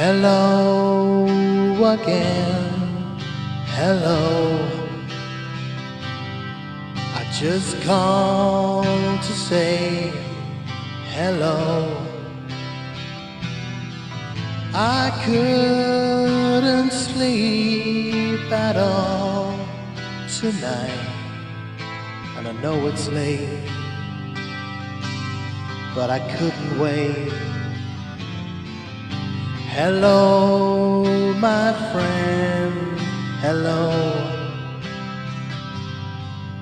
Hello again. Hello. I just called to say hello. I couldn't sleep at all tonight. And I know it's late, but I couldn't wait. Hello, my friend. Hello.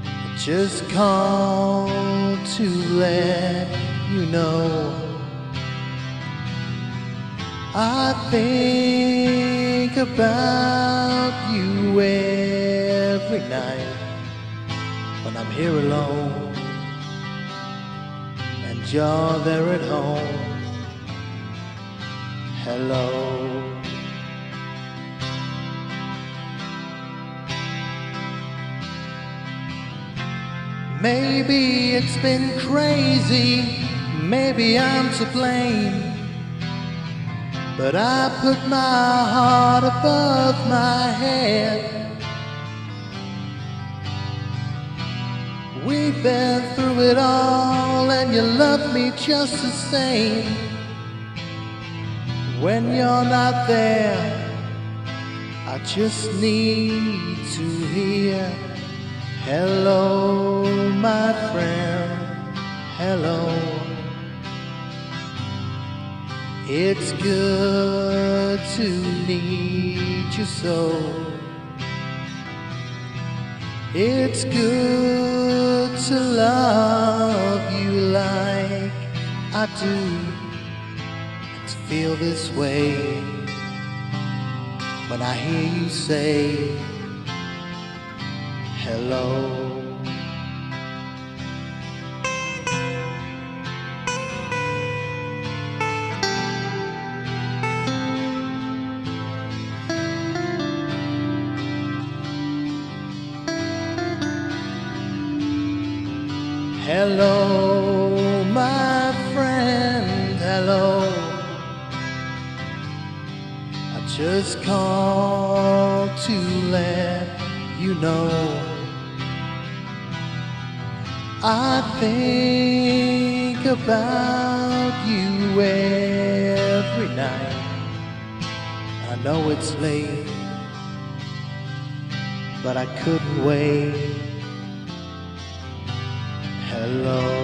I just called to let you know. I think about you every night when I'm here alone and you're there at home. Hello. Maybe it's been crazy, maybe I'm to blame. But I put my heart above my head. We've been through it all, and you love me just the same. When you're not there, I just need to hear Hello, my friend, hello. It's good to need you so. It's good to love you like I do. Feel this way when I hear you say hello. Hello, just called to let you know. I think about you every night. I know it's late, but I couldn't wait. Hello.